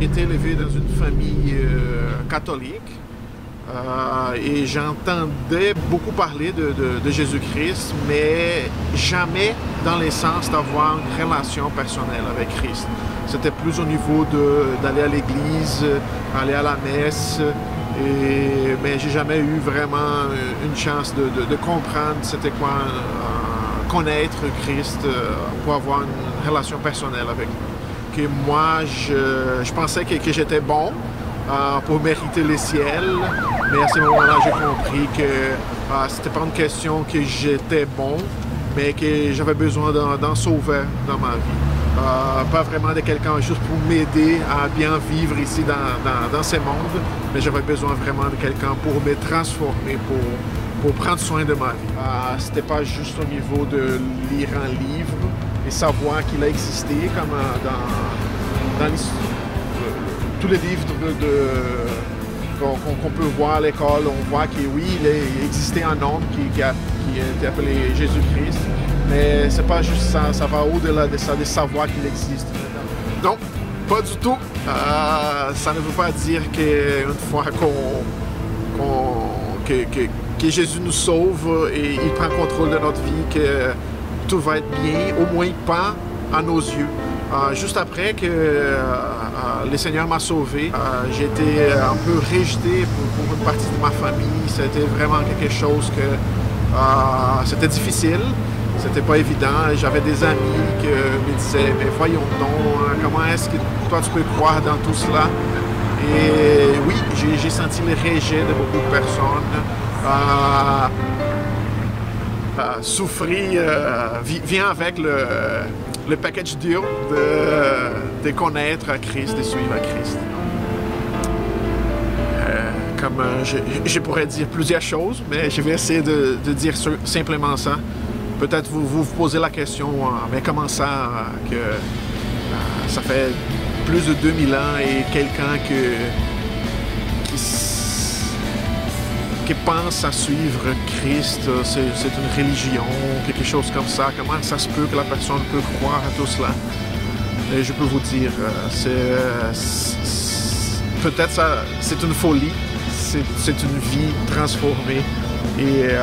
été élevé dans une famille euh, catholique euh, et j'entendais beaucoup parler de, Jésus-Christ, mais jamais dans l'essence d'avoir une relation personnelle avec Christ. C'était plus au niveau d'aller à l'église, aller à la messe, et, mais j'ai jamais eu vraiment une chance de, comprendre c'était quoi euh, connaître Christ pour avoir une relation personnelle avec lui moi, je, pensais que, j'étais bon euh, pour mériter le ciel, mais à ce moment-là, j'ai compris que euh, c'était pas une question que j'étais bon, mais que j'avais besoin d'un sauveur dans ma vie. Euh, pas vraiment de quelqu'un juste pour m'aider à bien vivre ici dans, dans, ce monde, mais j'avais besoin vraiment de quelqu'un pour me transformer, pour, pour prendre soin de ma vie. Euh, c'était pas juste au niveau de lire un livre, savoir qu'il a existé, comme dans, dans tous les livres de, qu'on peut voir à l'école, on voit que oui, il, existait un homme qui, a, qui était appelé Jésus-Christ, mais c'est pas juste ça, ça va au-delà de ça, de savoir qu'il existe. Non, pas du tout. Euh, ça ne veut pas dire qu'une fois qu'on, que, que, Jésus nous sauve et il prend contrôle de notre vie, que tout va être bien, au moins pas à nos yeux. Euh, juste après que euh, euh, le Seigneur m'a sauvé, j'ai été un peu rejeté pour, une partie de ma famille. C'était vraiment quelque chose que c'était difficile, c'était pas évident. J'avais des amis qui me disaient Mais voyons donc, comment est-ce que toi tu peux croire dans tout cela? Et oui, j'ai senti le rejet de beaucoup de personnes souffrir euh, vient avec le, package deal de, de, connaître Christ, de suivre Christ. Euh, comme euh, je, pourrais dire plusieurs choses, mais je vais essayer de, dire simplement ça. Peut-être vous, vous posez la question, mais comment ça que ça fait plus de 2000 ans et quelqu'un que qui pense à suivre Christ, c'est une religion, quelque chose comme ça. Comment ça se peut que la personne peut croire à tout cela? Et je peux vous dire, euh, peut-être c'est une folie, c'est une vie transformée et euh,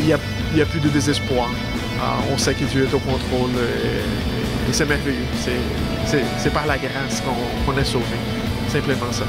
il n'y a, plus de désespoir. Euh, on sait que Dieu est au contrôle et, c'est merveilleux. C'est par la grâce qu'on est sauvé. Simplement ça.